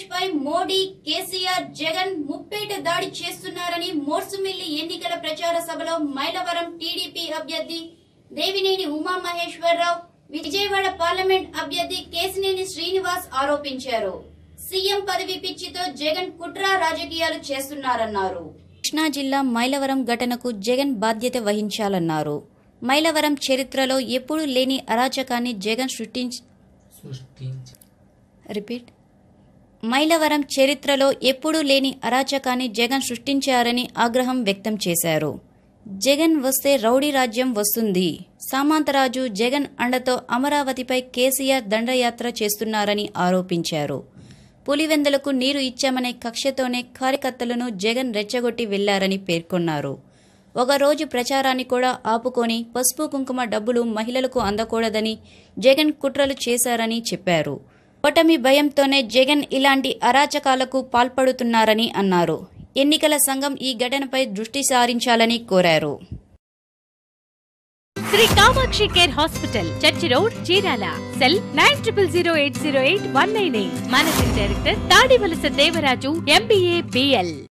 ఆంధ్రప్రదేశ్ పై మోడీ కేసీఆర్ జగన్ ముప్పేట దాడి చేస్తున్నారని మోర్సుమిల్లి ఎన్నికల ప్రచార సభలో మైలవరం టీడీపీ అభ్యర్థి దేవినేని ఉమామహేశ్వరరావు విజయవాడ పార్లమెంట్ అభ్యర్థి కేసినేని శ్రీనివాస్ ఆరోపించారు. సీఎం పదవి పిచ్చితో జగన్ కుట్ర రాజకీయాలు చేస్తున్నారన్నారు. కృష్ణా జిల్లా మైలవరం ఘటనకు జగన్ బాధ్యత వహించాలన్నారు. మైలవరం చరిత్రలో ఎప్పుడూ లేని అరాచకాన్ని జగన్ సృష్టించ సృష్టించి రిపీట్. మైలవరం చరిత్రలో ఎప్పుడూ లేని అరాచకాన్ని జగన్ సృష్టించారని ఆగ్రహం వ్యక్తం చేశారు. జగన్ వస్తే రౌడీ రాజ్యం వస్తుంది. సామంతరాజు జగన్ అండతో అమరావతిపై కేసీఆర్ దండయాత్ర చేస్తున్నారని ఆరోపించారు. పులివెందులకు నీరు ఇచ్చామనే కక్షతోనే కార్యకర్తలను జగన్ రెచ్చగొట్టి వెళ్ళారని పేర్కొన్నారు. ఒకరోజు ప్రచారాన్ని కూడా ఆపుకొని పసుపు కుంకుమ డబ్బులు మహిళలకు అందకూడదని జగన్ కుట్రలు చేశారని చెప్పారు. ఓటమి భయంతోనే జగన్ ఇలాంటి అరాచకాలకు పాల్పడుతున్నారని అన్నారు. ఎన్నికల సంఘం ఈ ఘటనపై దృష్టి సారించాలని కోరారు. Sri Kamakshi care hospital church road Chirala. Cell nine triple zero eight zero eight one nine eight. Managing director Tadivalasa Devaraju MBA BL